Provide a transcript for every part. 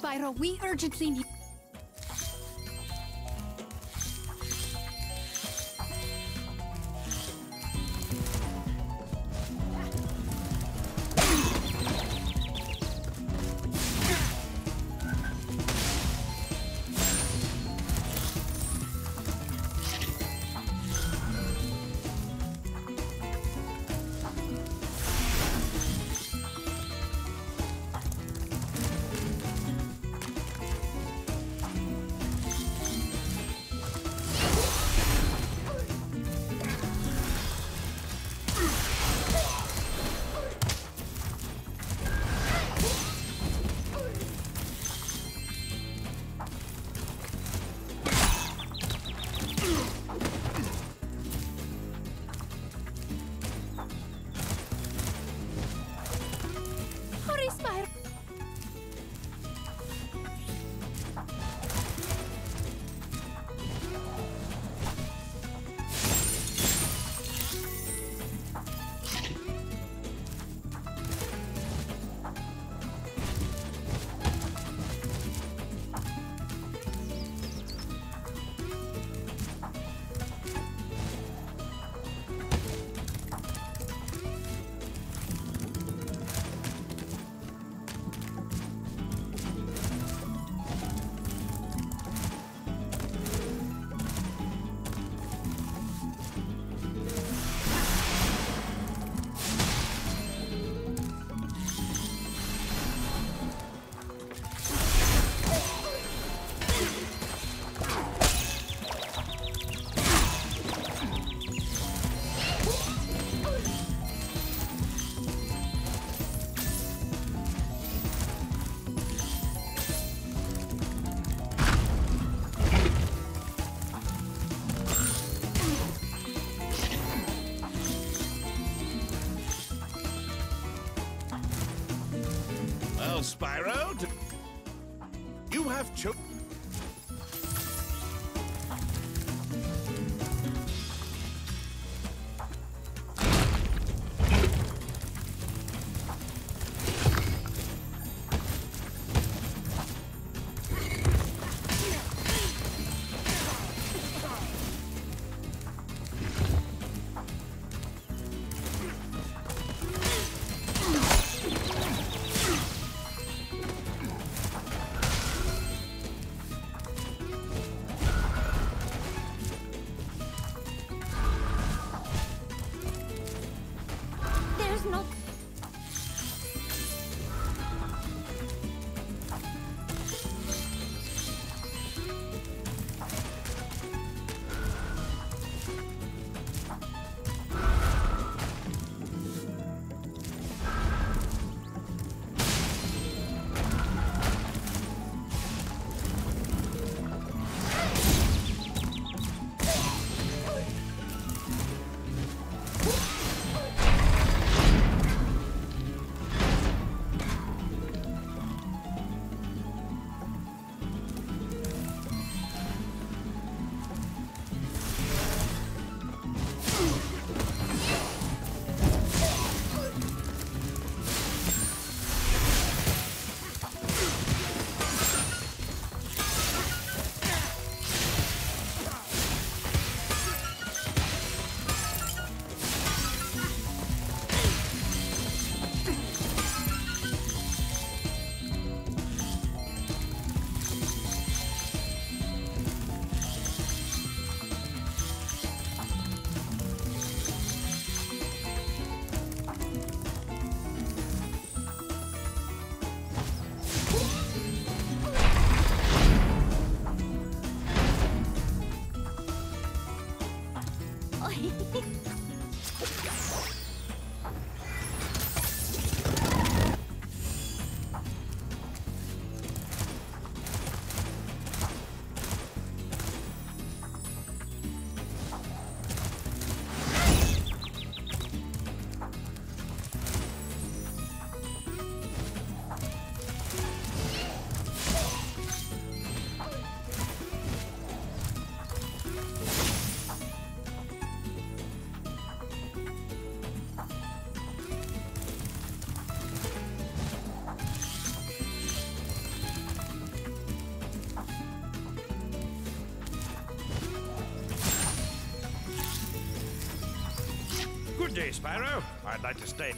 Spyro, we urgently need. Spyro. I'd like to stay.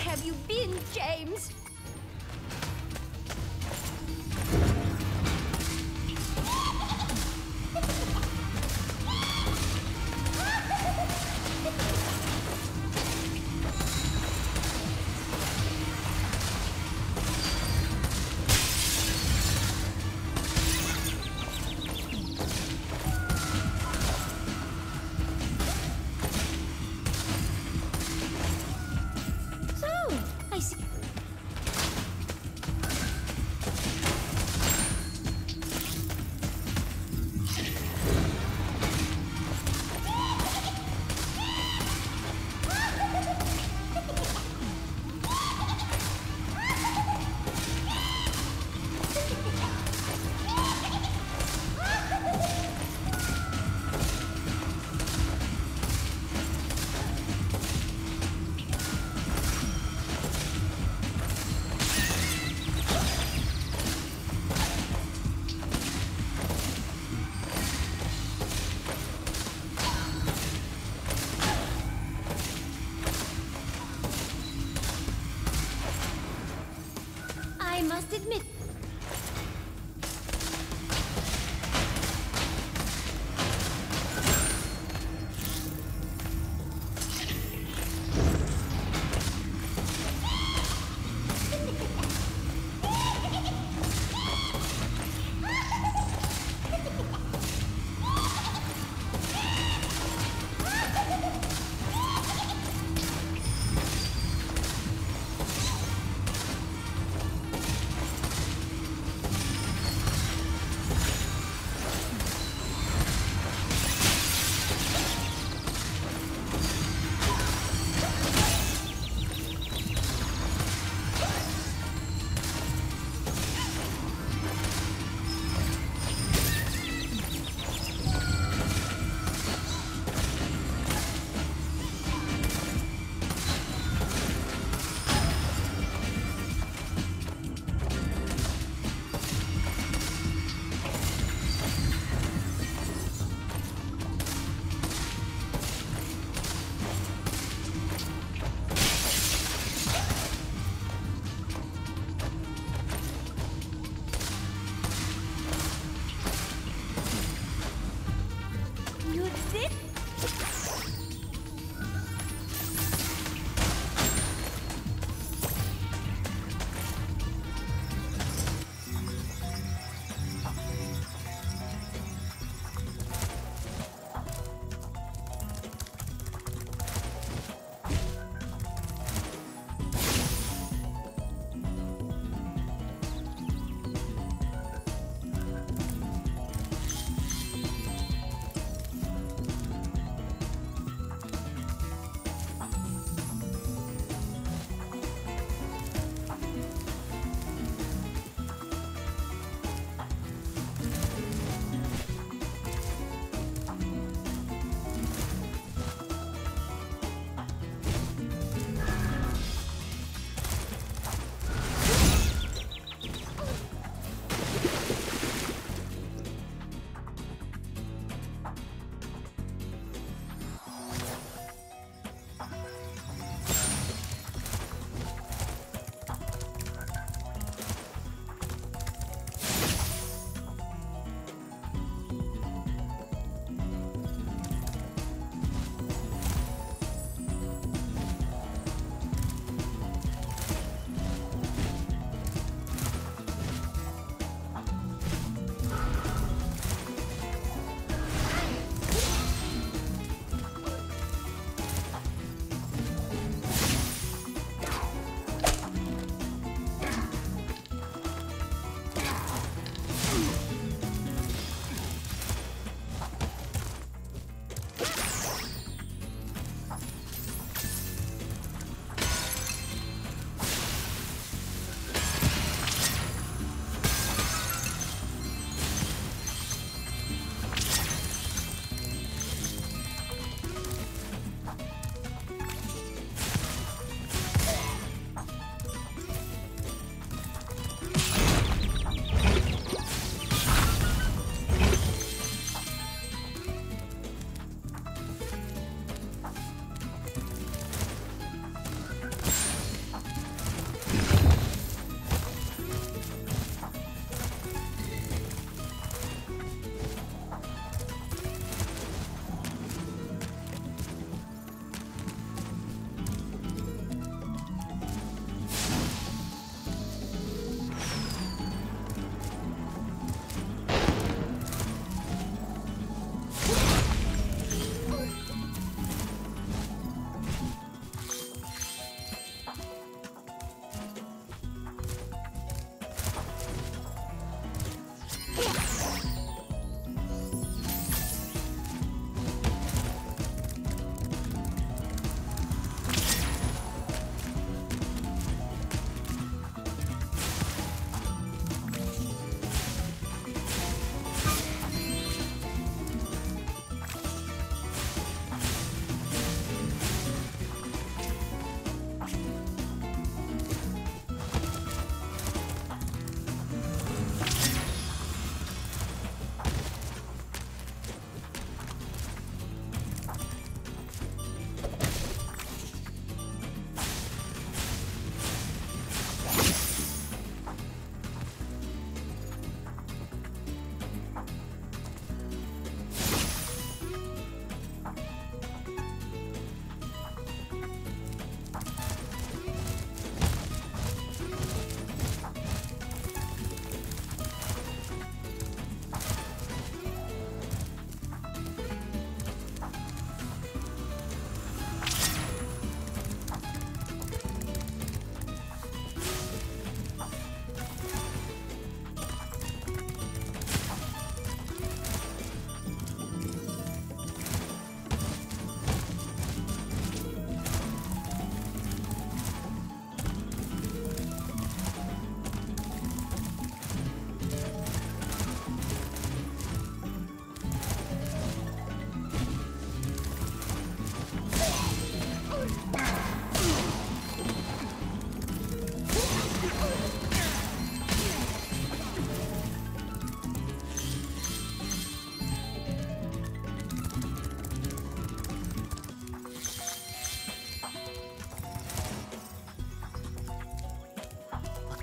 Have you been, James?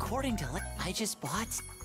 According to I just bought.